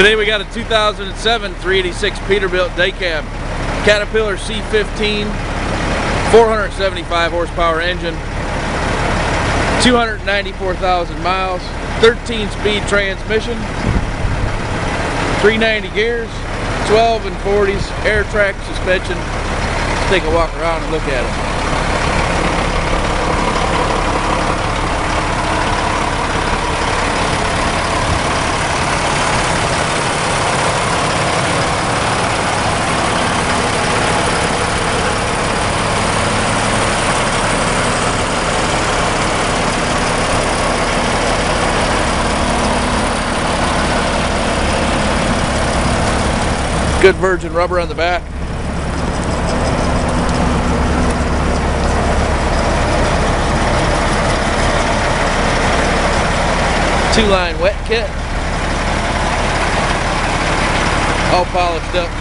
Today we got a 2007 386 Peterbilt day cab. Caterpillar C15 475 horsepower engine 294,000 miles 13 speed transmission 390 gears 12 and 40s Air Trac suspension. Let's take a walk around and look at it Good virgin rubber on the back. Two line wet kit. All polished up.